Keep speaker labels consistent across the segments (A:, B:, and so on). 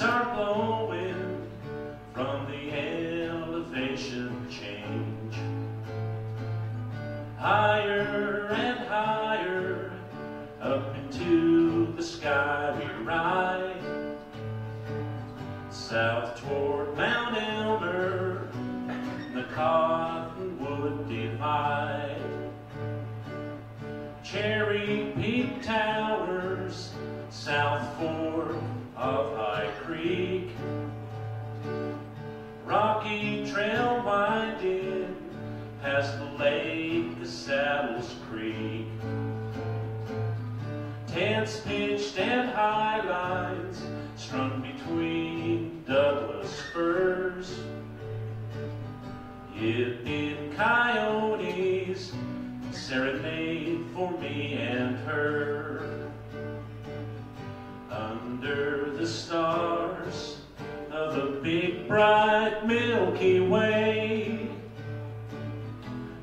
A: blowing from the elevation change. Higher and higher up into the sky we ride. South toward Mount Elmer, the Cottonwood Divide. Cherry Peak Towers, South Fork of High Creek. Rocky Trail winding past the lake of Saddles Creek. Tents pitched and high lines strung between Douglas firs. Yipping coyotes serenade for me and her. Bright Milky Way,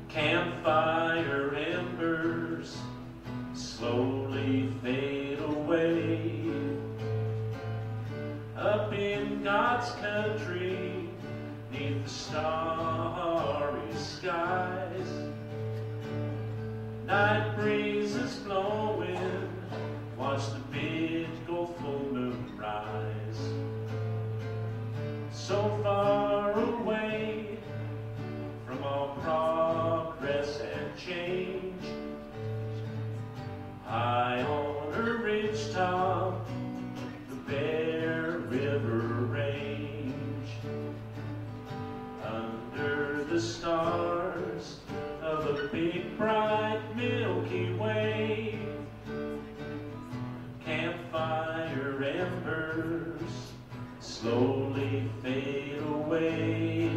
A: campfire embers slowly fade away. Up in God's country, neath the starry skies, night breezes blowing, watch the top, the Bear River Range, under the stars of a big bright Milky Way, campfire embers slowly fade away.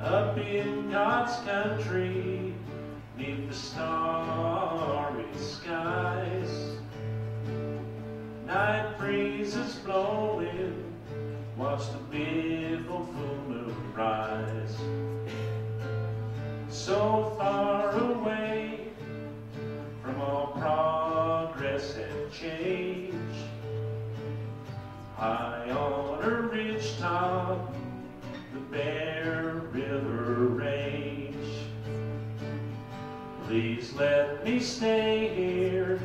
A: Up in God's country, neath the starry night breezes blowing, watch the old full moon rise. So far away from all progress and change, high on a ridge top, the Bear River Range. Please let me stay here